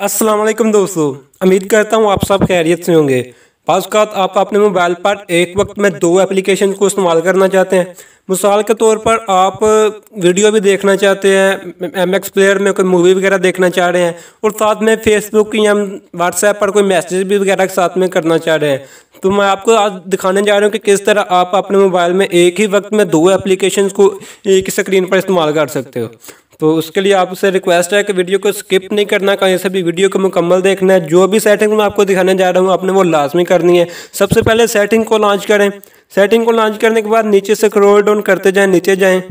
अस्सलाम वालेकुम दोस्तों। उम्मीद करता हूँ आप सब खैरियत से होंगे। बाज़ात आप अपने मोबाइल पर एक वक्त में दो एप्लीकेशन को इस्तेमाल करना चाहते हैं। मिसाल के तौर पर आप वीडियो भी देखना चाहते हैं, एम एक्स प्लेयर में कोई मूवी वगैरह देखना चाह रहे हैं, और साथ में फेसबुक या व्हाट्सएप पर कोई मैसेज भी वगैरह के साथ में करना चाह रहे हैं। तो मैं आपको आज दिखाने जा रहा हूँ कि किस तरह आप अपने मोबाइल में एक ही वक्त में दो एप्लीकेशन को एक ही स्क्रीन पर इस्तेमाल कर सकते हो। तो उसके लिए आपसे रिक्वेस्ट है कि वीडियो को स्किप नहीं करना, कहीं से भी वीडियो को मुकम्मल देखना है। जो भी सेटिंग मैं आपको दिखाने जा रहा हूँ, आपने वो लाजमी करनी है। सबसे पहले सेटिंग को लॉन्च करें। सेटिंग को लॉन्च करने के बाद नीचे से क्रोल डाउन करते जाएँ, नीचे जाएँ।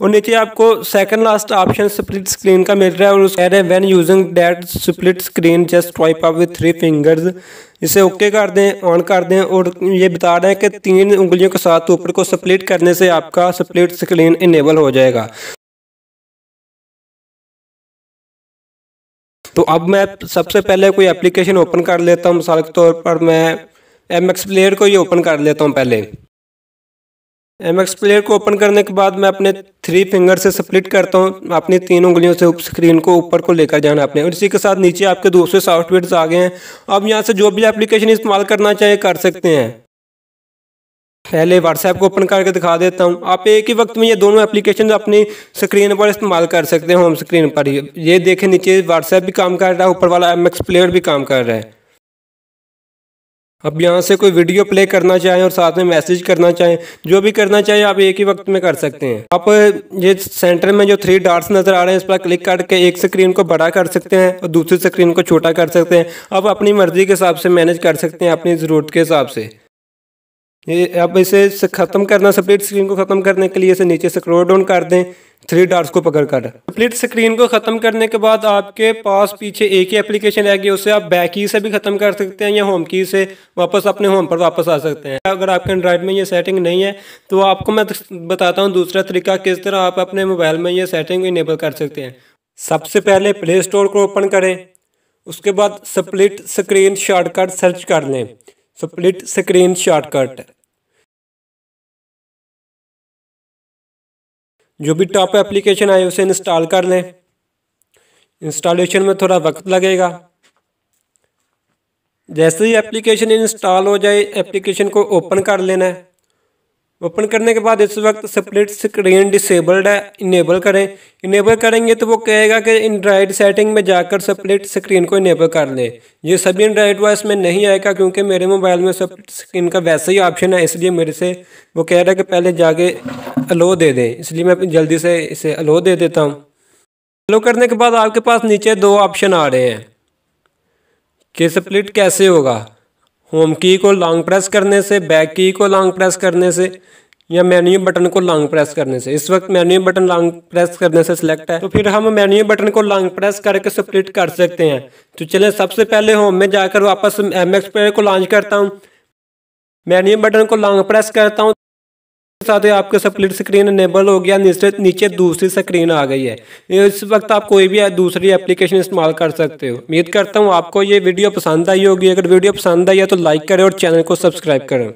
और नीचे आपको second last option split screen का मिल रहा है और उस कह रहे हैं when using that split screen just swipe up with three fingers इसे ओके कर दें ऑन कर दें और ये बता रहे हैं कि तीन उंगलियों के साथ ऊपर को स्प्लिट करने से आपका स्प्लिट स्क्रीन इनेबल हो जाएगा। तो अब मैं सबसे पहले कोई एप्लीकेशन ओपन कर लेता हूँ, मिसाल के तौर पर मैं एम एक्स प्लेयर को ही ओपन कर लेता हूँ पहले। एम एक्स प्लेयर को ओपन करने के बाद मैं अपने थ्री फिंगर से स्प्लिट करता हूँ, अपनी तीन उंगलियों से स्क्रीन को ऊपर को लेकर जाना अपने। और इसी के साथ नीचे आपके दूसरे सॉफ्टवेयर आ गए हैं। अब यहाँ से जो भी एप्लीकेशन इस्तेमाल करना चाहे, कर सकते हैं। पहले व्हाट्सएप को ओपन करके दिखा देता हूँ। आप एक ही वक्त में ये दोनों एप्लीकेशन अपनी स्क्रीन पर इस्तेमाल कर सकते हैं होम स्क्रीन पर ही। ये देखें नीचे व्हाट्सएप भी काम कर रहा है, ऊपर वाला एम एक्स प्लेयर भी काम कर रहा है। अब यहाँ से कोई वीडियो प्ले करना चाहें और साथ में मैसेज करना चाहें, जो भी करना चाहें आप एक ही वक्त में कर सकते हैं। आप ये सेंटर में जो थ्री डॉट्स नज़र आ रहे हैं, इस पर क्लिक करके एक स्क्रीन को बड़ा कर सकते हैं और दूसरी स्क्रीन को छोटा कर सकते हैं। आप अपनी मर्ज़ी के हिसाब से मैनेज कर सकते हैं, अपनी ज़रूरत के हिसाब से। ये अब इसे ख़त्म करना स्प्लिट स्क्रीन को ख़त्म करने के लिए इसे नीचे से स्क्रॉल डाउन कर दें थ्री डॉट्स को पकड़ कर। स्प्लिट स्क्रीन को ख़त्म करने के बाद आपके पास पीछे एक ही एप्लीकेशन रहेगी, उसे आप बैक की से भी ख़त्म कर सकते हैं या होम की से वापस अपने होम पर वापस आ सकते हैं। अगर आपके एंड्रॉइड में ये सेटिंग नहीं है तो आपको मैं बताता हूँ दूसरा तरीका किस तरह आप अपने मोबाइल में ये सेटिंग इनेबल कर सकते हैं। सबसे पहले प्ले स्टोर को ओपन करें, उसके बाद स्प्लिट स्क्रीन शॉर्टकट सर्च कर लें। स्प्लिट स्क्रीन शॉर्टकट जो भी टॉप एप्लीकेशन आए उसे इंस्टॉल कर लें। इंस्टॉलेशन में थोड़ा वक्त लगेगा। जैसे ही एप्लीकेशन इंस्टॉल हो जाए एप्लीकेशन को ओपन कर लेना है। ओपन करने के बाद इस वक्त स्प्लिट स्क्रीन डिसेबल्ड है। इनेबल करें। इनेबल करेंगे तो वो कहेगा कि एंड्राइड सेटिंग में जाकर स्प्लिट स्क्रीन को इनेबल कर लें। ये सभी एंड्राइड वाइस में नहीं आएगा क्योंकि मेरे मोबाइल में स्प्लिट स्क्रीन का वैसा ही ऑप्शन है, इसलिए मेरे से वो कह रहा है कि पहले जाके अलो दे दें। इसलिए मैं जल्दी से इसे अलो दे देता हूँ। अलो करने के बाद आपके पास नीचे दो ऑप्शन आ रहे हैं कि स्प्लिट कैसे होगा। होम की को लॉन्ग प्रेस करने से, बैक की को लॉन्ग प्रेस करने से, या मेन्यू बटन को लॉन्ग प्रेस करने से। इस वक्त मेन्यू बटन लॉन्ग प्रेस करने से सिलेक्ट है। तो फिर हम मेन्यू बटन को लॉन्ग प्रेस करके स्प्लिट कर सकते हैं। तो चले सबसे पहले होम में जाकर वापस एम एक्स को लॉन्च करता हूँ। मेन्यू बटन को लॉन्ग प्रेस करता हूँ। साथ ही आपका स्प्लिट स्क्रीन इनेबल हो गया, नीचे नीचे दूसरी स्क्रीन आ गई है। इस वक्त आप कोई भी दूसरी एप्लीकेशन इस्तेमाल कर सकते हो। उम्मीद करता हूँ आपको ये वीडियो पसंद आई होगी। अगर वीडियो पसंद आई है तो लाइक करें और चैनल को सब्सक्राइब करें।